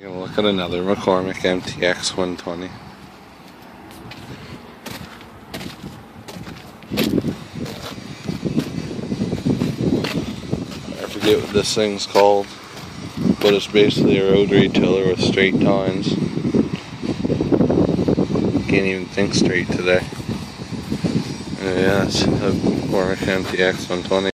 You're look at another McCormick MTX 120. I forget what this thing's called, but it's basically a rotary tiller with straight tines. Can't even think straight today. Yeah, it's a McCormick MTX 120.